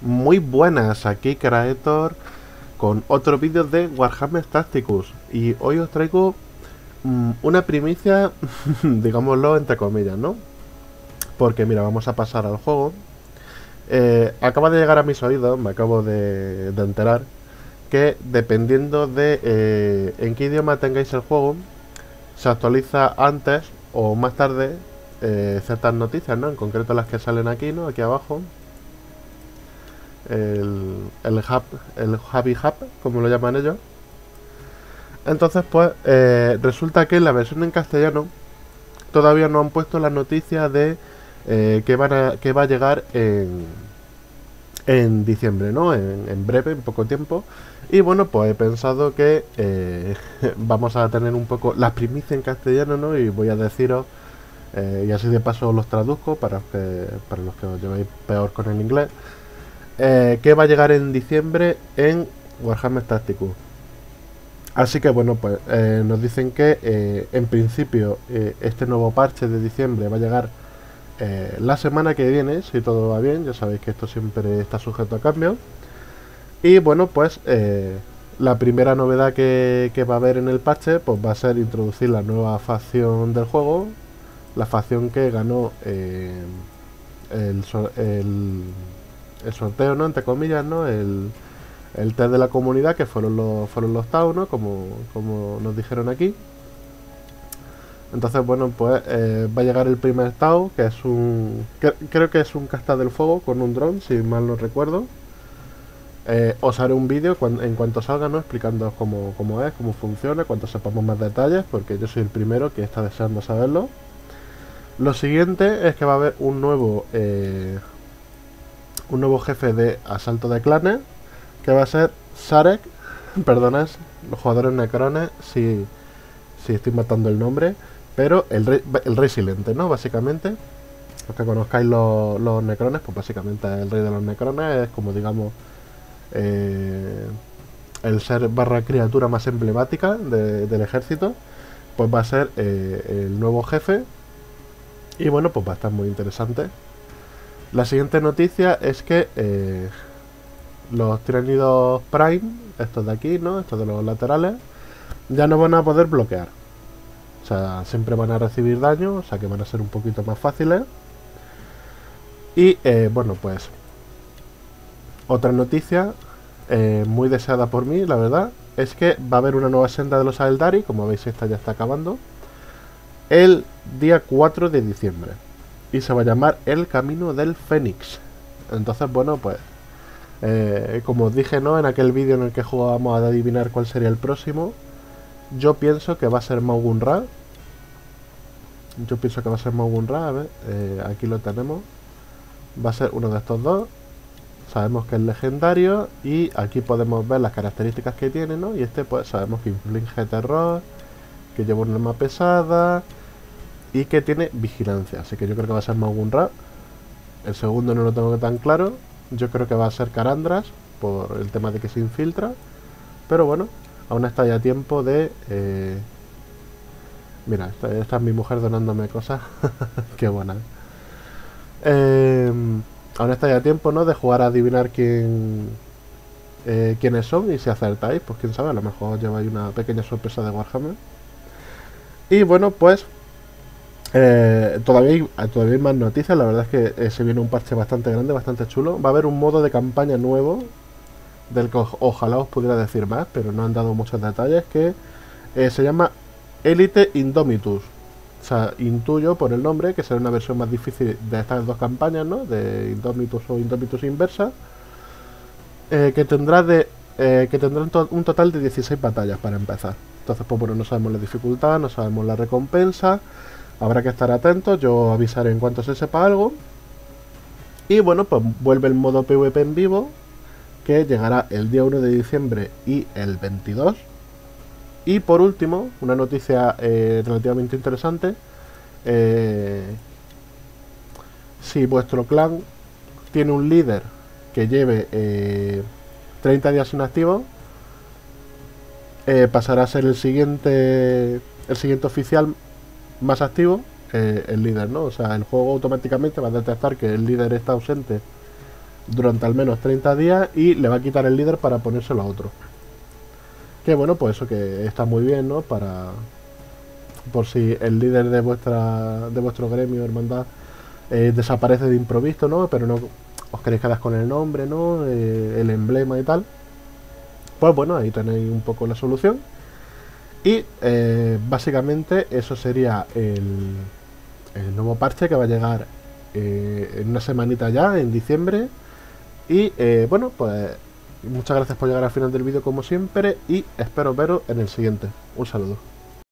Muy buenas, aquí Creator con otro vídeo de Warhammer Tacticus y hoy os traigo mm, una primicia, digámoslo entre comillas, ¿no? Porque mira, vamos a pasar al juego. Eh, acaba de llegar a mis oídos, me acabo de, enterar, que dependiendo de eh, en qué idioma tengáis el juego, se actualiza antes o más tarde eh, ciertas noticias, ¿no? En concreto las que salen aquí, ¿no? Aquí abajo el, el hub, el Happy Hub, como lo llaman ellos. Entonces, pues, eh, resulta que en la versión en castellano todavía no han puesto la noticia de eh, que, van a, que va a llegar en, en diciembre, ¿no? En, breve, en poco tiempo. Y bueno, pues he pensado que eh, vamos a tener un poco las primicias en castellano, ¿no? Y voy a deciros, y así de paso los traduzco para, que, para los que os llevéis peor con el inglés. Eh, que va a llegar en diciembre en Warhammer Tacticus. Así que bueno, pues eh, nos dicen que eh, en principio este nuevo parche de diciembre va a llegar la semana que viene, si todo va bien, ya sabéis que esto siempre está sujeto a cambio. Y bueno, pues la primera novedad que, va a haber en el parche pues va a ser introducir la nueva facción del juego, la facción que ganó el el sorteo, ¿no? Entre comillas, ¿no? El, el test de la comunidad, que fueron los, fueron los Tau, ¿no? Como, como nos dijeron aquí. Entonces, bueno, pues eh, va a llegar el primer Tau, que es un... creo que es un casta del fuego con un dron, si mal no recuerdo. Eh, os haré un vídeo en cuanto salga, ¿no? Explicando cómo, cómo es, cómo funciona, cuanto sepamos más detalles, porque yo soy el primero que está deseando saberlo. Lo siguiente es que va a haber un nuevo... Eh, un nuevo jefe de asalto de clanes que va a ser Sarek. Perdonad, los jugadores necrones, si, si estoy matando el nombre, pero el rey, el rey silente, ¿no? Básicamente, los que conozcáis los, los necrones, pues básicamente el rey de los necrones es como digamos eh, el ser barra criatura más emblemática del ejército, pues va a ser eh, el nuevo jefe. Y bueno, pues va a estar muy interesante. La siguiente noticia es que eh, los tiranidos Prime, estos de aquí, ¿no? Estos de los laterales, ya no van a poder bloquear. O sea, siempre van a recibir daño, o sea que van a ser un poquito más fáciles. Y eh, bueno, pues otra noticia eh, muy deseada por mí, la verdad, es que va a haber una nueva senda de los Aeldari, como veis esta ya está acabando, el día 4 de diciembre y se va a llamar El Camino del Fénix. Entonces, bueno, pues eh, como os dije ¿no? en aquel vídeo en el que jugábamos a adivinar cuál sería el próximo, yo pienso que va a ser Mogun Ra. Yo pienso que va a ser Mogun Ra, a ver, eh, aquí lo tenemos. Va a ser uno de estos dos. Sabemos que es legendario y aquí podemos ver las características que tiene, ¿no? Y este pues sabemos que inflige terror, que lleva una arma pesada, y que tiene vigilancia. Así que yo creo que va a ser Magunra. El segundo no lo tengo tan claro. Yo creo que va a ser Carandras por el tema de que se infiltra. Pero bueno, aún está ya tiempo de... Eh, mira, esta, es mi mujer donándome cosas. Qué buena. Eh, aún está ya tiempo, ¿no? De jugar a adivinar quién... Eh, quiénes son y si acertáis, pues quién sabe, a lo mejor lleváis una pequeña sorpresa de Warhammer. Y bueno, pues eh, todavía, hay, más noticias, la verdad es que eh, se viene un parche bastante grande, bastante chulo. Va a haber un modo de campaña nuevo, del que ojalá os pudiera decir más, pero no han dado muchos detalles, que eh, se llama Elite Indomitus. O sea, intuyo por el nombre que será una versión más difícil de estas dos campañas, ¿no? De Indomitus o Indomitus Inversa. que tendrá de que tendrá un total de 16 batallas para empezar. Entonces, pues bueno, no sabemos la dificultad, no sabemos la recompensa. Habrá que estar atentos, yo avisaré en cuanto se sepa algo. Y bueno, pues vuelve el modo PvP en vivo, que llegará el día 1 de diciembre y el 22. Y por último, una noticia eh, relativamente interesante. Eh, si vuestro clan tiene un líder que lleve 30 eh, días inactivo, pasará a ser el siguiente, el siguiente oficial más activo el líder, ¿no? O sea, el juego automáticamente va a detectar que el líder está ausente durante al menos 30 días y le va a quitar el líder para ponérselo a otro. Que bueno, pues eso que está muy bien, ¿no? Para por si el líder de vuestra de vuestro gremio, hermandad, eh, desaparece de improviso, ¿no? Pero no os queréis quedar con el nombre, ¿no? Eh, el emblema y tal. Pues bueno, ahí tenéis un poco la solución. Y eh, básicamente eso sería el, el, nuevo parche que va a llegar en una semanita ya, en diciembre. Y bueno, pues muchas gracias por llegar al final del vídeo como siempre y espero veros en el siguiente. Un saludo.